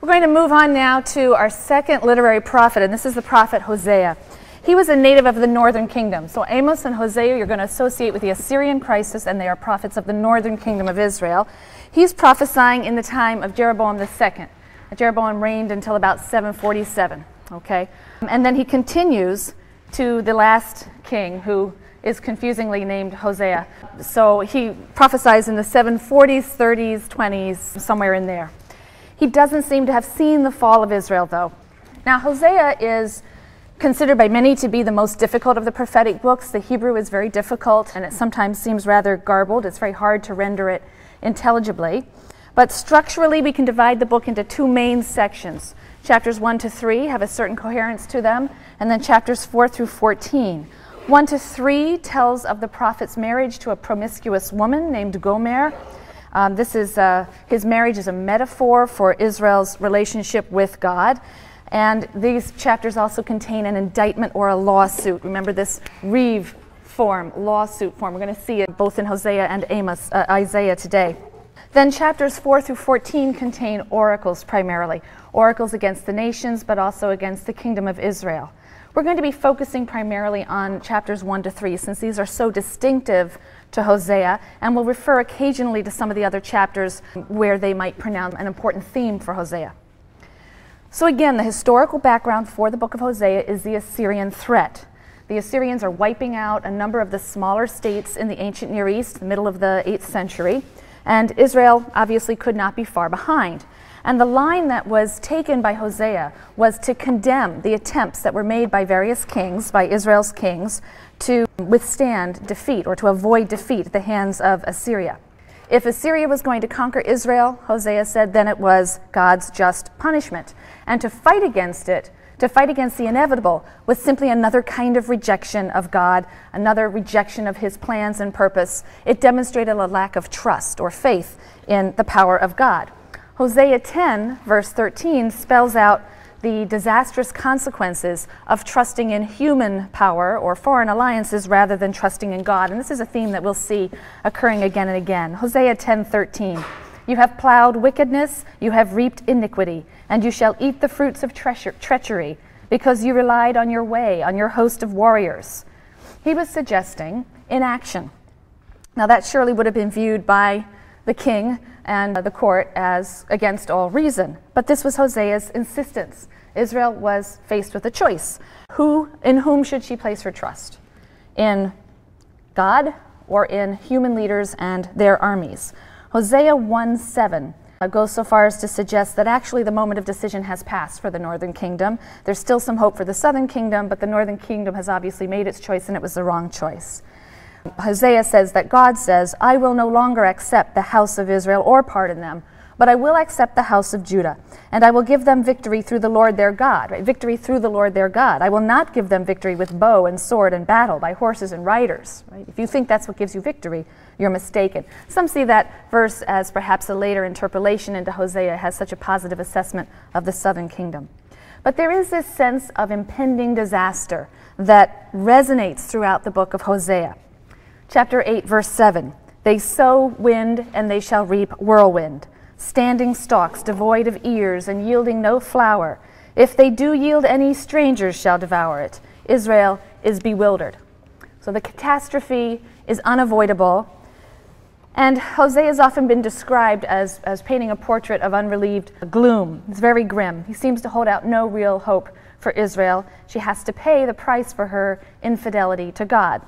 We're going to move on now to our second literary prophet, and this is the prophet Hosea. He was a native of the northern kingdom. So Amos and Hosea you're going to associate with the Assyrian crisis, and they are prophets of the northern kingdom of Israel. He's prophesying in the time of Jeroboam II. Jeroboam reigned until about 747. Okay? And then he continues to the last king who is confusingly named Hosea. So he prophesies in the 740s, 30s, 20s, somewhere in there. He doesn't seem to have seen the fall of Israel, though. Now, Hosea is considered by many to be the most difficult of the prophetic books. The Hebrew is very difficult and it sometimes seems rather garbled. It's very hard to render it intelligibly. But structurally, we can divide the book into two main sections. Chapters 1 to 3 have a certain coherence to them, and then chapters 4 through 14. 1 to 3 tells of the prophet's marriage to a promiscuous woman named Gomer. Um, this is uh, his marriage is a metaphor for Israel's relationship with God. And these chapters also contain an indictment or a lawsuit. Remember this riv form, lawsuit form. We're going to see it both in Hosea and Amos, uh, Isaiah today. Then chapters 4 through 14 contain oracles primarily, oracles against the nations, but also against the kingdom of Israel. We're going to be focusing primarily on chapters 1 to 3 since these are so distinctive to Hosea, and we'll refer occasionally to some of the other chapters where they might pronounce an important theme for Hosea. So, again, the historical background for the book of Hosea is the Assyrian threat. The Assyrians are wiping out a number of the smaller states in the ancient Near East, the middle of the 8th century. And Israel obviously could not be far behind. And the line that was taken by Hosea was to condemn the attempts that were made by various kings, by Israel's kings, to withstand defeat or to avoid defeat at the hands of Assyria. If Assyria was going to conquer Israel, Hosea said, then it was God's just punishment. And to fight against it to fight against the inevitable was simply another kind of rejection of God, another rejection of his plans and purpose. It demonstrated a lack of trust or faith in the power of God. Hosea 10, verse 13, spells out the disastrous consequences of trusting in human power or foreign alliances rather than trusting in God. And this is a theme that we'll see occurring again and again. Hosea 10:13. You have plowed wickedness, you have reaped iniquity, and you shall eat the fruits of treachery, because you relied on your way, on your host of warriors. He was suggesting inaction. Now, that surely would have been viewed by the king and the court as against all reason. But this was Hosea's insistence. Israel was faced with a choice. Who, in whom should she place her trust? In God or in human leaders and their armies? Hosea 1 7 uh, goes so far as to suggest that actually the moment of decision has passed for the northern kingdom. There's still some hope for the southern kingdom, but the northern kingdom has obviously made its choice and it was the wrong choice. Hosea says that God says, I will no longer accept the house of Israel or pardon them, but I will accept the house of Judah, and I will give them victory through the Lord their God. Right? Victory through the Lord their God. I will not give them victory with bow and sword and battle, by horses and riders. Right? If you think that's what gives you victory, you're mistaken. Some see that verse as perhaps a later interpolation into Hosea has such a positive assessment of the southern kingdom. But there is this sense of impending disaster that resonates throughout the book of Hosea. Chapter 8, verse 7 They sow wind and they shall reap whirlwind standing stalks devoid of ears and yielding no flower. If they do yield any, strangers shall devour it. Israel is bewildered. So the catastrophe is unavoidable. And Hosea has often been described as, as painting a portrait of unrelieved gloom. It's very grim. He seems to hold out no real hope for Israel. She has to pay the price for her infidelity to God.